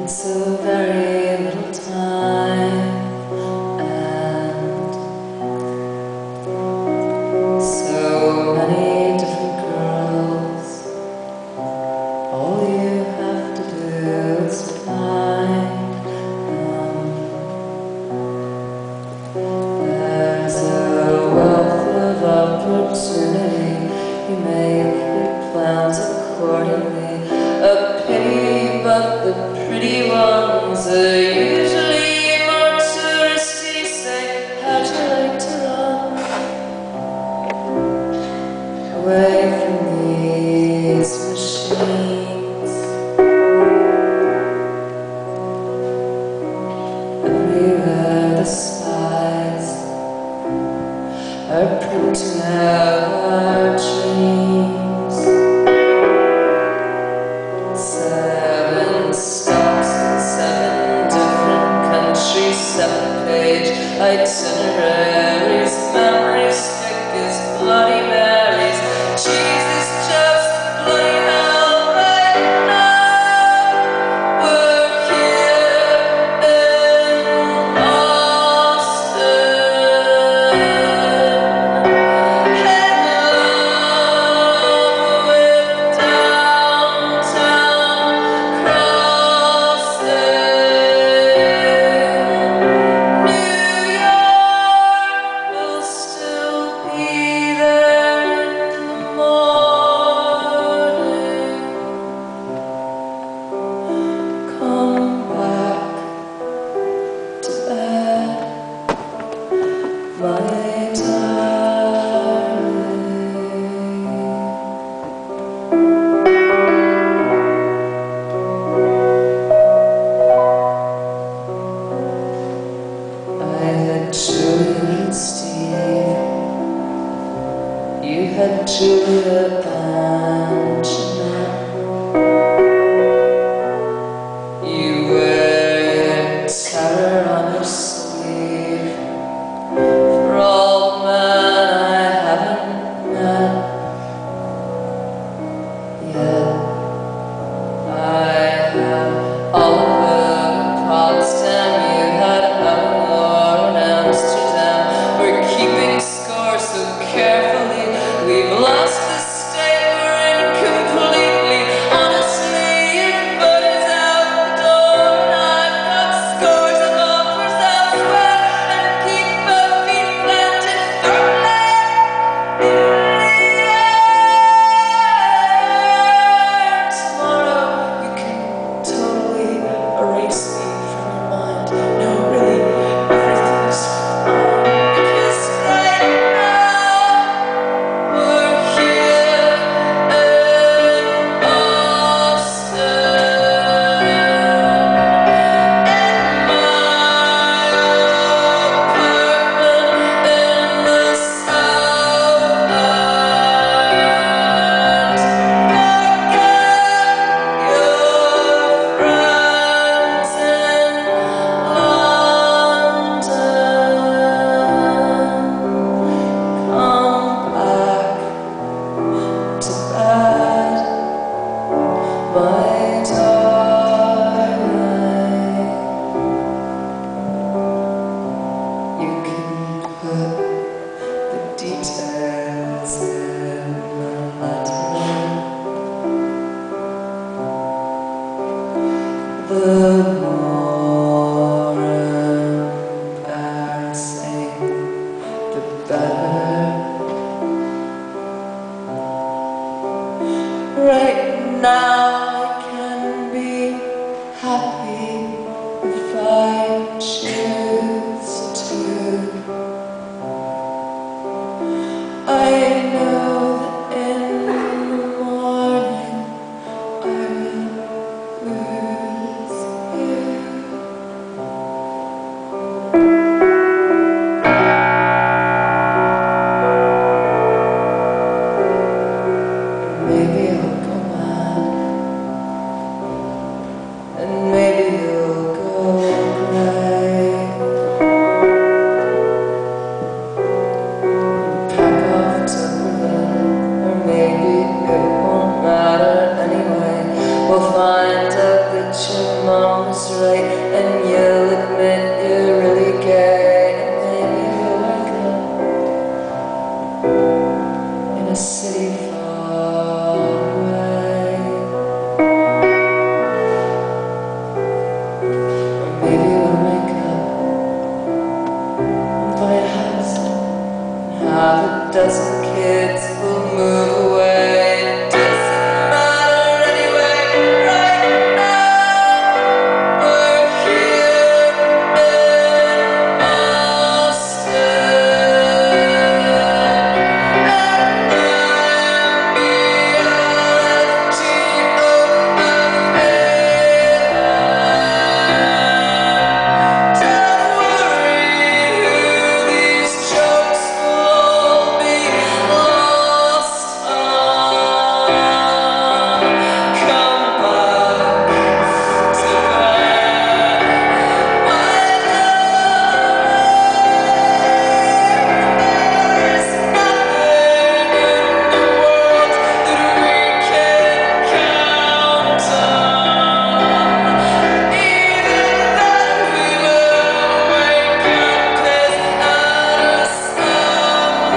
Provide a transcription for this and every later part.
and so very little time and so many different girls. All you have to do is find them. There's a wealth of opportunity. You make your plans accordingly. A pity but the pretty ones are you. you had to abandon Good.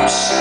I'm